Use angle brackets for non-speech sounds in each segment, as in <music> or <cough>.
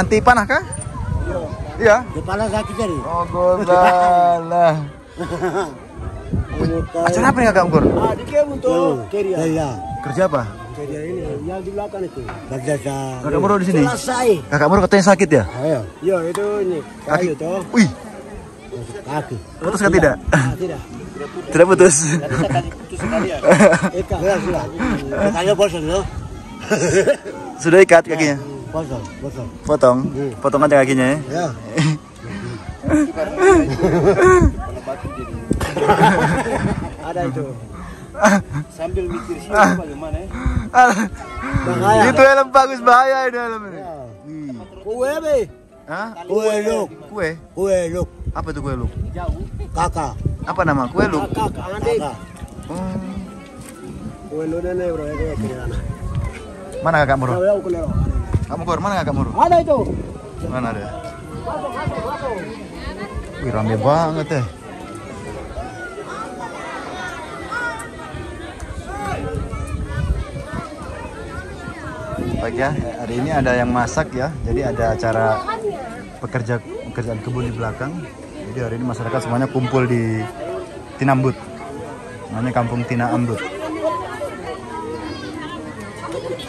anti panah kah? Iya. Kepala sakit tadi. Oh, golah. <laughs> Acara apa nih kakak Bukar? Ah, di kia untuk keria. Keria. Kerja apa? Keria ini yang di belakang itu. Kerja Kakak Muro di sini. Selesai. Kakak Muro katanya sakit ya? Ayo. Yo, itu ini kayu toh. Wih, Kaki. putus kan tidak? Ah, tidak. <laughs> Tidak putus. Eka. Ya, <laughs> sudah. Kakinya bosan loh. Sudah ikat kakinya. Bosan, bosan. Potong. Potong aja kakinya ya. Ya. Ada itu. Sambil mikir sih bagaimana ya. Bahaya. Itu helm bagus bahaya ini helm ini. Kue be. Hah? Kue luk. Kue? Kue luk. Apa itu kue lu? Kakak. Apa nama kue lu? Kakak. Kakak. Oh. Kue lu nenek bro. Mana kakak? Ya, aku lero. Kamu keluar mana kakak Muro? Ada itu. Mana ada? Wih rame banget ya. Baik ya, hari ini ada yang masak ya. Jadi ada acara pekerja pekerjaan kebun di belakang. Jadi hari ini masyarakat semuanya kumpul di Tinambut. Namanya Kampung Tina Ambut.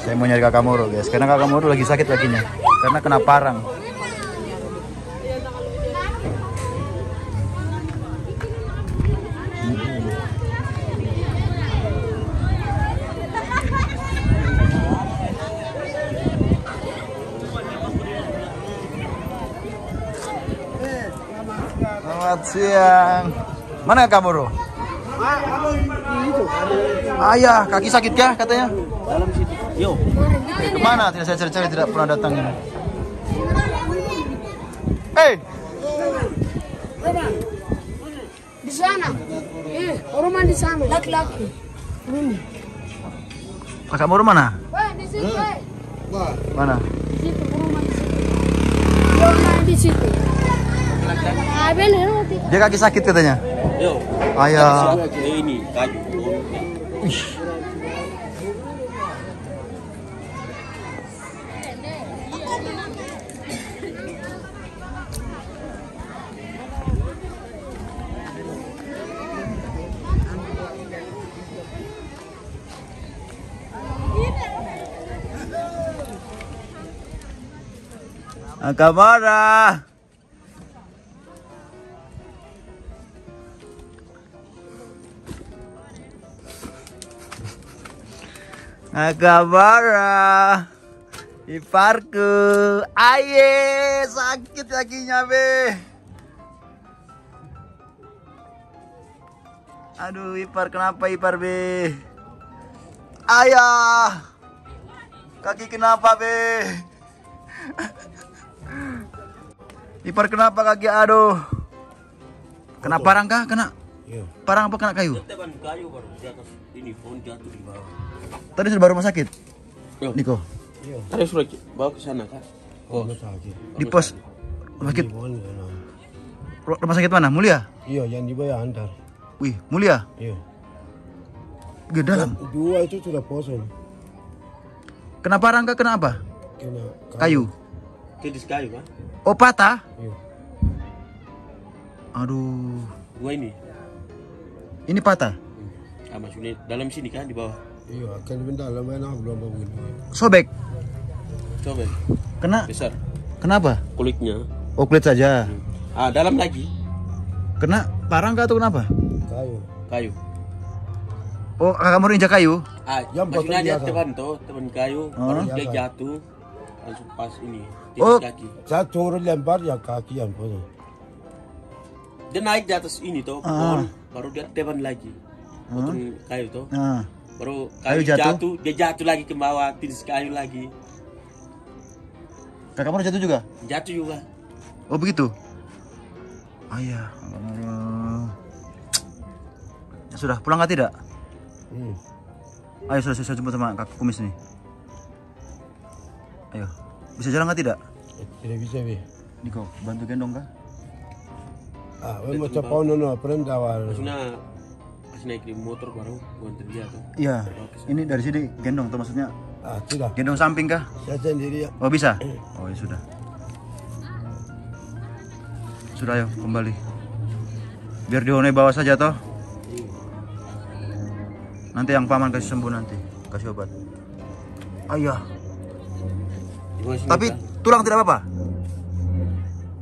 Saya mau nyari kakak Moro guys, karena kakak Moro lagi sakit kakinya. Karena kena parang. Selamat siang. Mana kakak Moro? Ayah, kaki sakit kah katanya? Dalam situ. Yo. Ke mana? Tidak saya cari-cari tidak pernah datang ini. Hei, Di sana. Eh, orang di sana. Laki-laki. Ini. kakak Moro mana? Wah, di situ. eh. Mana? Di situ, rumah di situ. Di situ. Ah, nanti. Dia kaki sakit katanya. Yo, Ayah. ini kayu. À, cà bá ra, à, cà camera ra. Iparku. Aye, sakit kakinya, Be. Aduh, Ipar kenapa Ipar, Be? Ayah. Kaki kenapa, Be? Ipar kenapa kaki aduh? Kena parang kah? Kena Yo. parang apa kena kayu? Teban kayu baru di atas ini pohon jatuh di bawah. Tadi sudah baru rumah sakit. Yo. Niko, Yo. Tadi sudah bawa ke sana kan? Oh, sakit. di pos rumah sakit. Rumah sakit mana? Mulia? Iya, yang dibayar antar. Wih, Mulia. Iya. Di dalam. Dua itu sudah kosong. Kena parang kah? Kena apa? Kena Kayu. kedis kayu kan? Oh, patah. Iya. Aduh. Dua ini. Ini patah. Ah, maksudnya dalam sini kan di bawah. Iya, akan dalam mana belum bangun. Sobek. Coba Kena besar kenapa? kulitnya. Oh, kulit saja. Ah, dalam lagi Kena parang kah atau kenapa? Kayu. kayu. Oh, kakak mau injak kayu? Ah, Yang maksudnya dia teban tuh, teban kayu, Oh. baru dia Biasa. jatuh langsung pas ini di Oh. kaki. Saya turun lempar ya kaki yang potong. Dia naik di atas ini tuh, Ah. pohon, baru dia teban lagi. Potong kayu tuh, Nah, baru Kayu kayu, jatuh? jatuh. dia jatuh lagi ke bawah, tindis kayu lagi. Kakak mau jatuh juga? Jatuh juga. Oh begitu. Ayah. Aduh. sudah pulang nggak tidak? Hmm. Ayo sudah saya jemput sama kakak kumis nih. Ayo, bisa jalan nggak tidak? Tidak bisa be. Niko, bantu gendong kah? Ah, we mau cepat nono prenda awal. Maksudnya pas naik di motor baru bukan dia tuh. Iya, ini dari sini gendong tuh maksudnya Ah, tidak. gendong samping kah? Saya sendiri ya. Oh bisa? Oh ya sudah. Sudah ayo kembali. Biar Dione bawa saja toh. Nanti yang paman kasih sembuh nanti, kasih obat. Ayah, bawah tapi tulang tidak apa-apa?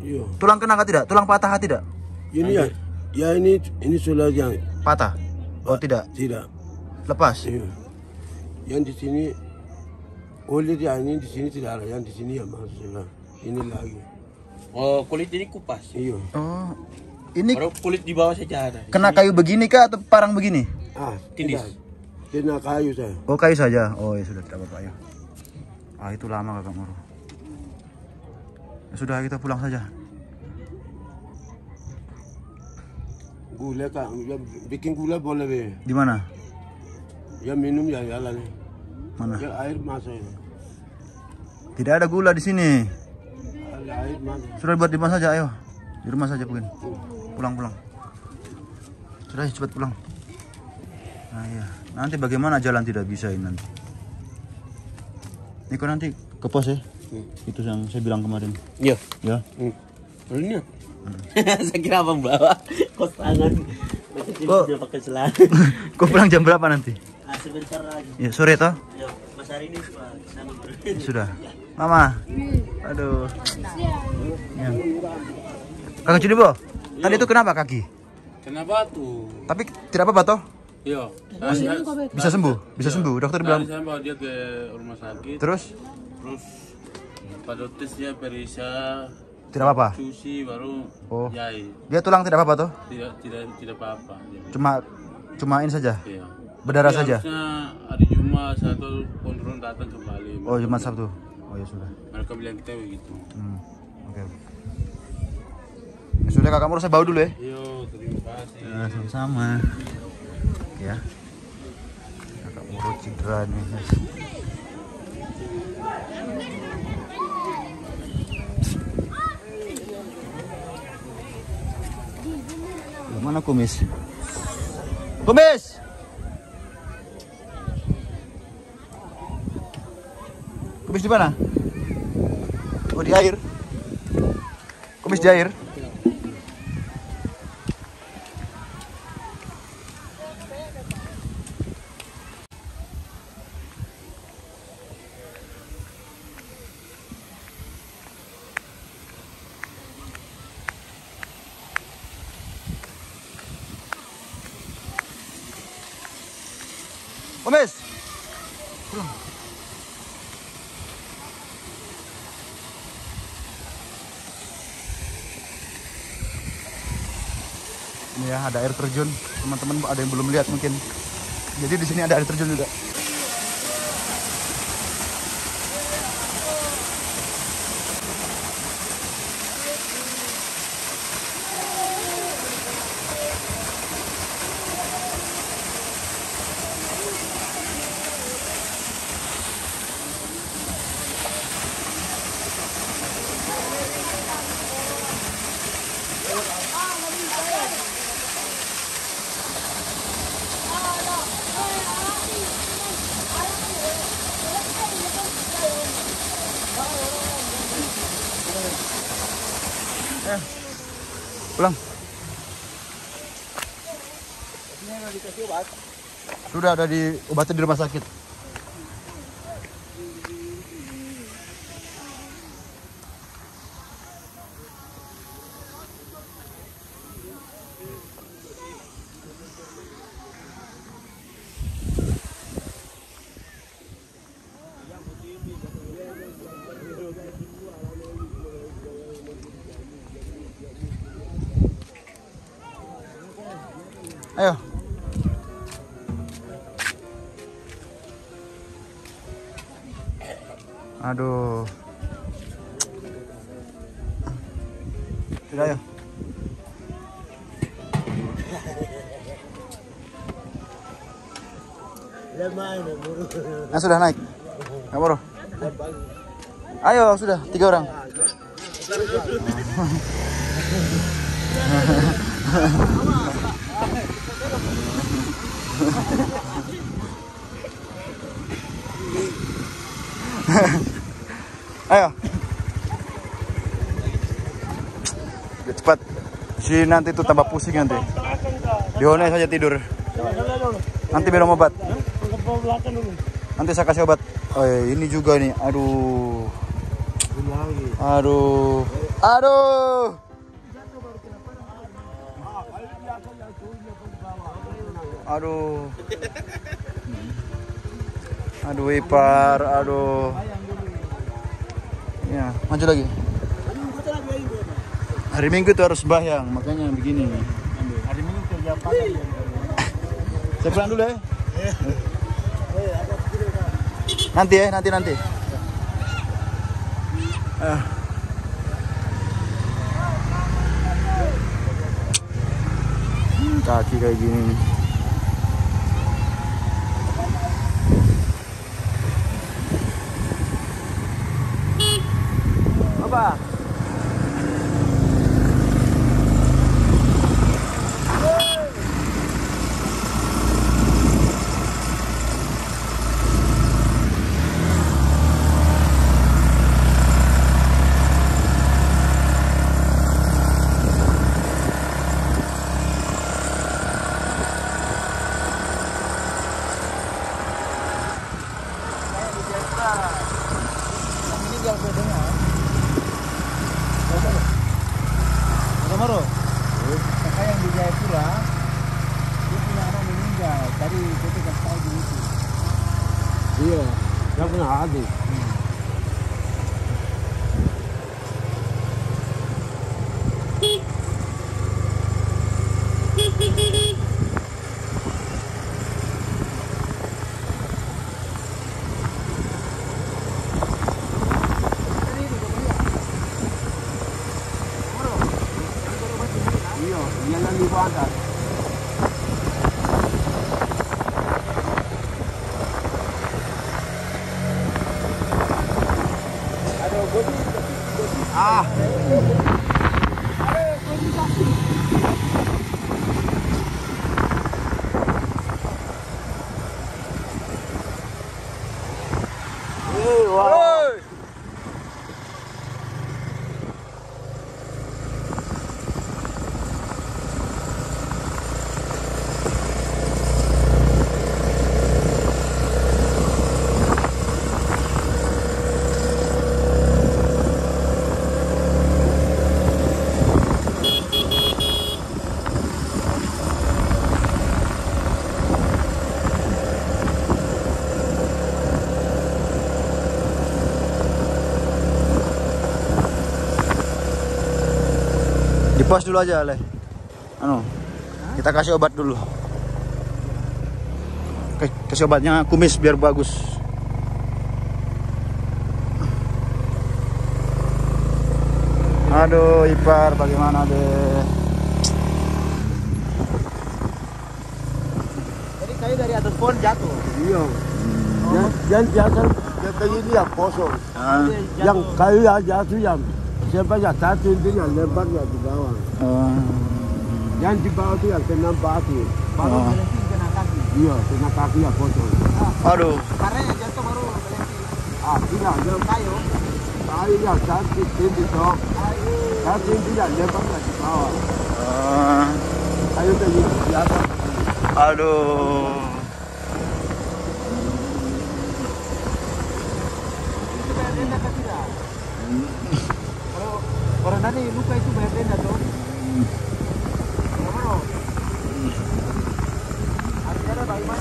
Iya. Tulang kena tidak? Tulang patah tidak? Ini ya. Ya ini ini sudah yang Patah? Oh tidak, tidak. lepas. Iya. Yang di sini kulit yang ini di sini tidak ada. Yang di sini ya maksudnya. Ini lagi. Oh, kulit ini kupas. Iya. Oh, ini Baru kulit di bawah saja ada. kena kayu begini kah atau parang begini? Ah, Tindis. tidak. Kena kayu saya. Oh kayu saja. Oh ya sudah tidak apa-apa ayo. Ah itu lama kakak Moro. Ya, sudah kita pulang saja. Gula kan, ya, bikin gula boleh be. Di mana? Ya minum ya jalan. Mana? Ya air masuk. Tidak ada gula di sini. Ada air masuk. Sudah buat di rumah saja, ayo. Di rumah saja mungkin. Pulang, pulang. Sudah cepat pulang. Nah, iya. Nanti bagaimana jalan tidak bisa ini nanti. Niko nanti ke pos ya. Itu yang saya bilang kemarin. Iya. Ya. Hmm. Ini apa? <laughs> Saya kira abang bawa kos tangan. Dia pakai celana. <laughs> Kau pulang jam berapa nanti? Ah, sebentar lagi. Ya, sore toh? Ya, Mas hari ini sudah sama Sudah. Mama. Aduh. Ya. Kakak Cunibo, tadi itu kenapa kaki? Kenapa tuh? Tapi tidak apa-apa toh? Iya. Bisa sembuh, bisa sembuh. Dokter bilang. saya bawa dia ke rumah sakit. Terus Terus pada tesnya periksa tidak apa-apa. cuci baru Oh. jahit. Dia tulang tidak apa-apa toh? Tidak tidak tidak apa-apa. Dia. Cuma cuma ini saja. Iya. Berdarah saja. Harusnya hari Jumat satu kontrol datang kembali. Oh, Jumat Sabtu. Oh ya sudah. Mereka bilang kita begitu. Hmm. Oke. oke. Ya sudah kakak Moro saya bawa dulu ya. Yo, terima kasih. Ya, sama-sama. Ya. Kakak Moro cedera nih. guys. Loh, Mana kumis? Kumis! Kumis di mana? Oh di air. Kumis di air. Kumis. Pulang. Ini ya ada air terjun. Teman-teman ada yang belum lihat mungkin. Jadi di sini ada air terjun juga. Ada di obatnya di rumah sakit. Nah, sudah naik. Nggak bro. Ayo, sudah tiga orang. Ayo. Cepat. Si nanti tuh tambah pusing nanti. Dihone saja tidur. Nanti minum obat. Nanti saya kasih obat. Oh iya, ini juga nih. Aduh. Aduh. Aduh. Aduh. Aduh Ipar, aduh. Ya, maju lagi. Hari Minggu tuh harus sembahyang, makanya begini. Hari Minggu kerja apa Saya pulang dulu ya. Nanti ya, nanti nanti. Ah. Kaki kayak gini nih. Apa? Maro. Kakak yang di Jayapura, dia punya anak meninggal. Tadi dia kasih tahu di itu. Iya, saya Ah. Pos dulu aja, Le. Anu. Kita kasih obat dulu. Oke, kasih obatnya kumis biar bagus. Aduh, Ipar, bagaimana deh? Jadi kayu dari atas pohon jatuh. Iya. Yang jatuh yang kayu ini yang kosong. Ah, Yang kayu yang jatuh yang siapa yang jatuh itu yang bawah. ah. Yang di bawah itu yang kena batu. Ah. kena kaki. Iya, kena kaki yang kosong. Aduh, Karena yang jatuh baru berhenti. Ah, tidak yang Kayu. kayu yang dong. Jatuh itu yang lempar yang di bawah. Ah, Kayu itu di atas. aduh. Tidak? Kalau nanti luka itu bayar denda tuh. Berapa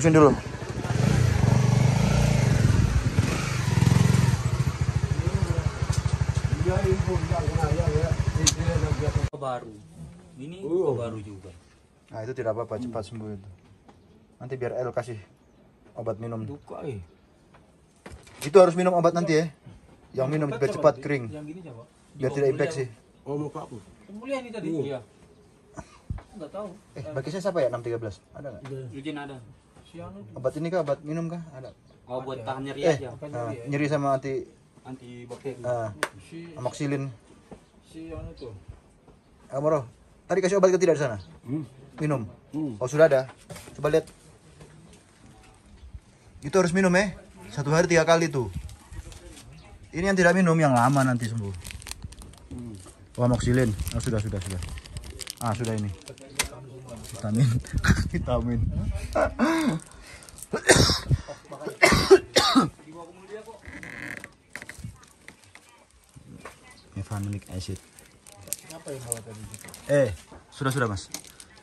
Duduk sini dulu. baru. Ini luka baru juga. Nah itu tidak apa-apa, cepat sembuh itu. Nanti biar El kasih obat minum. Luka eh. Itu harus minum obat nanti ya. Yang minum biar cepat kering, Yang gini coba. biar tidak infeksi. Oh mau kapu. Pemulihan ini tadi. Iya. Enggak tahu. Eh, bagi saya siapa ya 613? Ada nggak? Izin ada. Obat ini kah? Obat minum kah? Ada. Oh buat tahan nyeri Eh, aja. ah, nyeri sama anti Anti bakteri. ah, amoxilin. Si anu tuh. Amoro, tadi kasih obat ke tidak di sana? Hmm. Minum. Hmm. Oh sudah ada. Coba lihat. Itu harus minum ya. Satu hari tiga kali tuh. Ini yang tidak minum yang lama nanti sembuh. Oh, amoxilin. Oh, sudah sudah sudah. Ah sudah ini. Vitamin. <laughs> Vitamin. Evanolic acid. Eh, sudah sudah mas.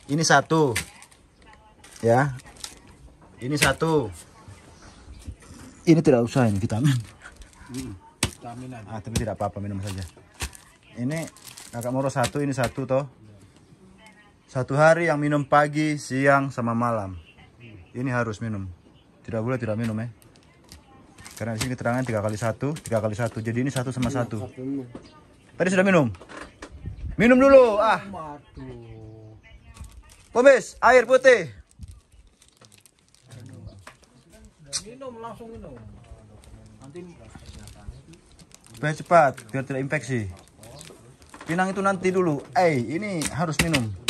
Ini satu, ya. Ini satu. Ini tidak usah ini vitamin. Vitamin ada. Ah, tapi tidak apa-apa minum saja. Ini kakak moro satu, ini satu toh. Satu hari yang minum pagi, siang, sama malam. Ini harus minum. Tidak boleh tidak minum ya. Karena di sini keterangan tiga kali satu, tiga kali satu. Jadi ini satu sama satu. Tadi sudah minum. Minum dulu. Ah. Pomis, air putih. Minum langsung minum. Nanti Supaya cepat, biar tidak infeksi. Pinang itu nanti dulu. Eh, ini harus minum.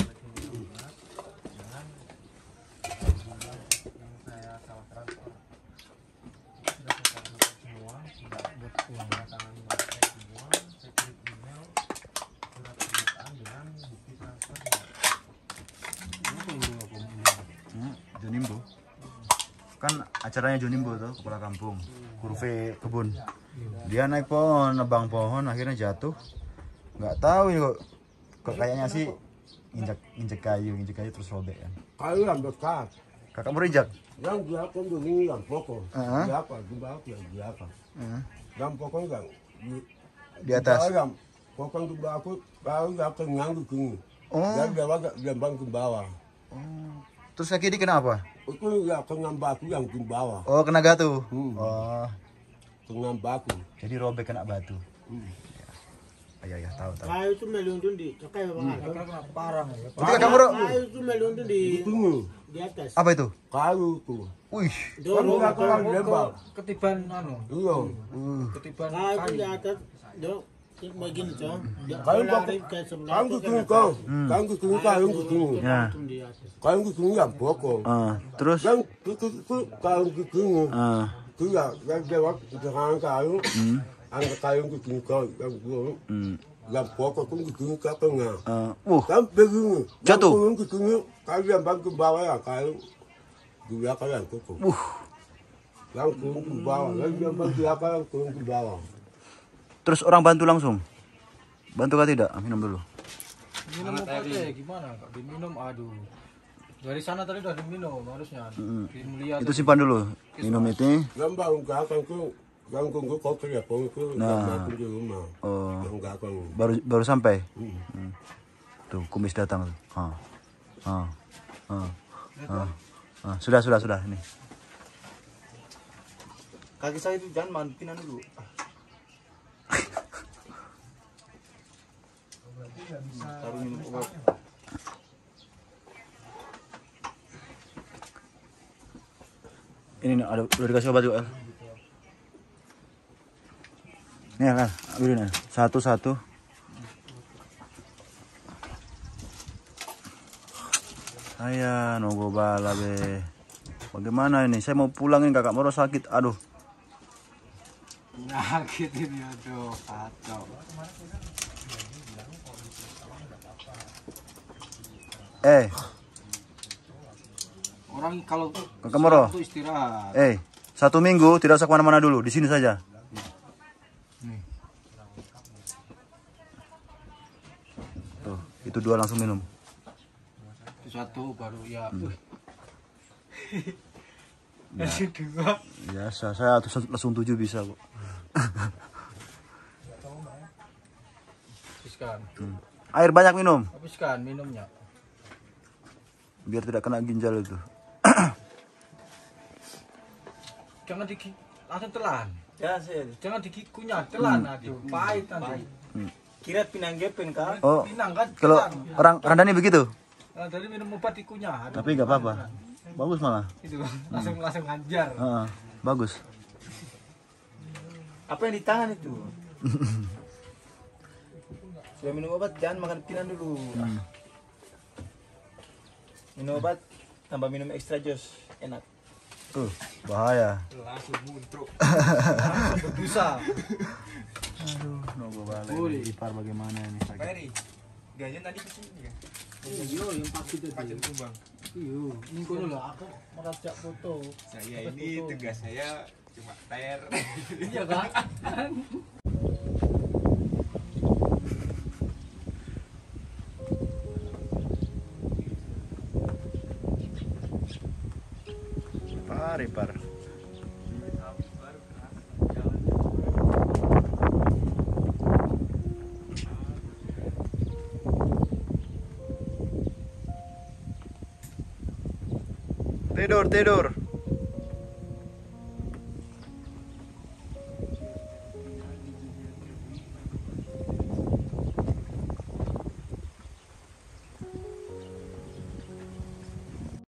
Acaranya Jonimbo tuh, kepala kampung. Kurve kebun. Dia naik pohon, nebang pohon, akhirnya jatuh. Nggak tahu ya kok. Kok kayaknya sih injak injek kayu, injek kayu terus robek kan. Kayu yang bekas. Kakak mau injak? Yang biarkan begini yang pokok. Ah. Biapa, di bawah yang biapa. Heeh. Yang pokok yang di, Di atas. Yang pokok bawah aku, baru yang kenyang di sini. Oh. Dan dia agak lembang ke bawah. Terus kaki ini kenapa? Itu yang kenyang batu yang di bawah. Oh, kena gatu. Hmm. Oh, Kenyang batu. jadi robek kena batu. Hmm. Ya, ya, tahu tahu. Kayu itu meluntung di bang. kena parang ya. Moro, Kayu itu meluntung di Di di atas. apa itu? Kayu itu. Wih, Dorong. Ketiban anu, Iya. ketiban kayu itu di kayu. atas. Dorong begini cong. Dia Kayu lari pokok. ke sebelah Kan itu ke kan sini ada kau. Kan ke sini kayu ke sini. ya. untung di atas. Kayu ke sini yang pokok. Ah, terus Yang ke ke ke kayu ke sini. ah, Itu ya yang lewat dengan kayu. Angkat kayu ke sini kau yang gua. hmm, Yang pokok pun ke sini ke tengah. ah, uh, Kan begini. Jatuh. Yang turun ke sini kayu yang bang ke bawah ya kayu. Dua kayu yang pokok. uh. Yang turun ke bawah. Yang bang kayu yang turun ke bawah. Terus orang bantu langsung. Bantu kah tidak? Minum dulu. Minum obatnya gimana? Kak? Diminum aduh. Dari sana tadi udah diminum harusnya. Dimulia Itu simpan dulu. Minum itu. Nah. Oh, baru baru sampai. Hmm. Hmm. Tuh, kumis datang tuh. Ah. Ah. Ah. Ah. Ah. Sudah, sudah, sudah ini. Kaki saya itu jangan mandiin dulu. Taruh minum. Ini nih, ada udah dikasih obat juga. Nih, kan. Ambilin ya. Satu satu. Saya nunggu bala be. Bagaimana ini? Saya mau pulang ini kakak Moro sakit. Aduh. Sakit ini aduh kacau. Eh, Orang kalau kakak Moro. itu istirahat. Eh, satu minggu tidak usah ke mana-mana dulu. Di sini saja. Tuh, itu dua langsung minum. Itu satu baru ya Hmm. Masih dua. Biasa, saya langsung, langsung tujuh bisa kok. Habiskan. Air banyak minum, Habiskan minumnya. Biar tidak kena ginjal itu. Jangan diki langsung telan. Ya, saya. Jangan dikunyah, telan aduh. Pahit nanti. Kira pinang gepen kah? Oh, Pinang kan kalau telan. orang Randani begitu, Nah, dari minum obat dikunyah. Aduh, tapi nggak apa-apa. Bagus malah. itu <laughs> langsung langsung ngajar. Heeh, bagus. Apa yang di tangan itu? <laughs> Sudah minum obat, jangan makan pinang dulu. Minum obat, tambah minum ekstra jos. Enak. Tuh, bahaya. <laughs> Berdosa. Nunggu balik. Ipar bagaimana ini sakit? Gajian tadi ke sini kan? Iya, yang pasti tadi. Pacar kumbang. Iya, ini kono lah aku merajak foto. Saya ini tugas saya cuma tayar. Iya kan? <laughs> Tidur, tidur.